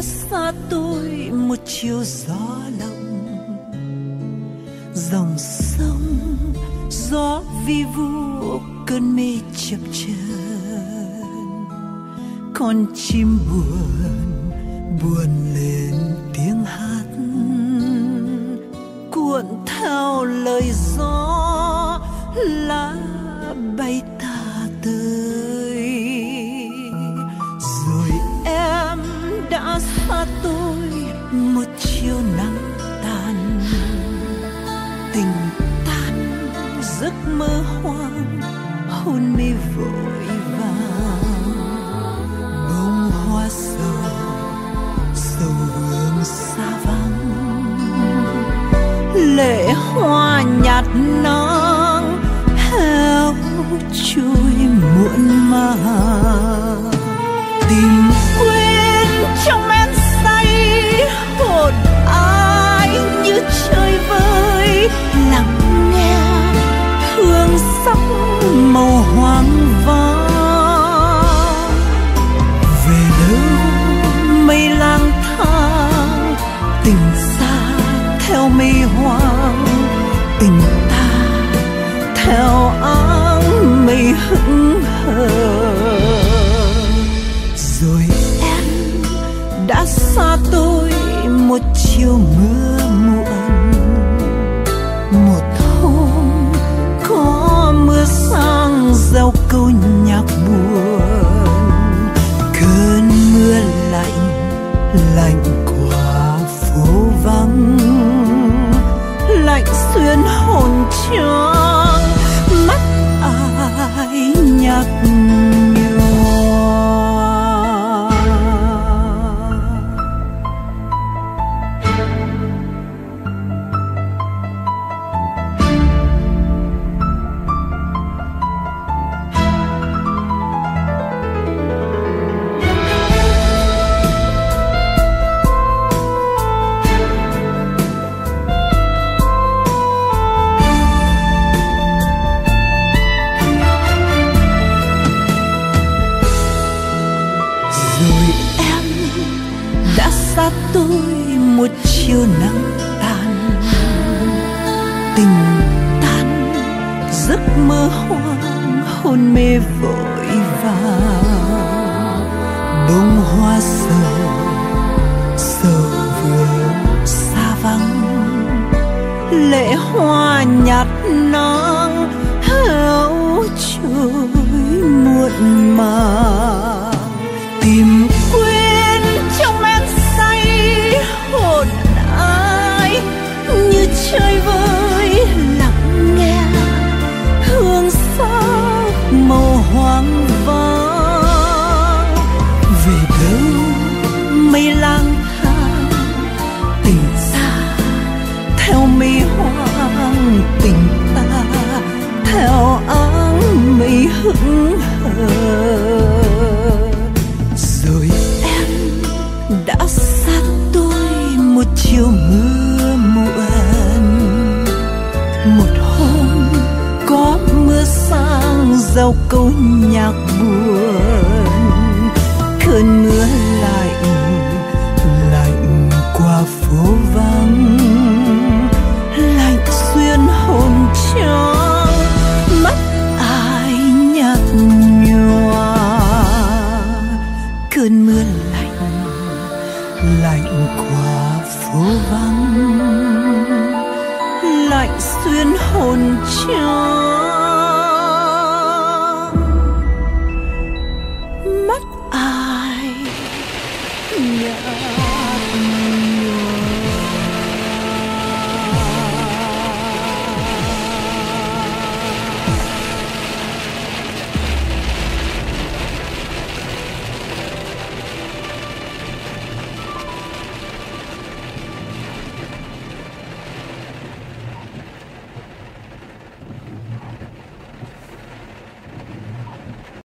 đã xa tôi một chiều gió lộng dòng sông, gió vi vu, cơn mê chập chờn. Con chim buồn buồn lên tiếng hát. Cuộn theo lời gió, lá xa tôi một chiều nắng tàn. Tình tan, giấc mơ hoang, hôn mê vội vàng. Bông hoa sầu sầu hương xa vắng. Lệ hoa nhạt nắng héo trôi muộn màng. Tìm chiều mưa muộn một hôm có mưa sang giao câu nhạc buồn. Cơn mưa lạnh lạnh đã xa tôi một chiều nắng tàn. Tình tan, giấc mơ hoang hôn mê vội vàng. Bông hoa sầu sầu vừa xa vắng. Lệ hoa nhạt nói chơi vơi lặng nghe. Hương sắc màu hoang vắng về đâu mây lang thang tình xa. Theo mây hoang tình ta. Theo áng mây hững hờ. Rồi em đã xa tôi một chiều mưa bao câu nhạc buồn. Cơn mưa lạnh lạnh qua phố vắng. Lạnh xuyên hồn cho mắt ai nhạt nhòa. Cơn mưa lạnh lạnh qua phố vắng. Lạnh xuyên hồn cho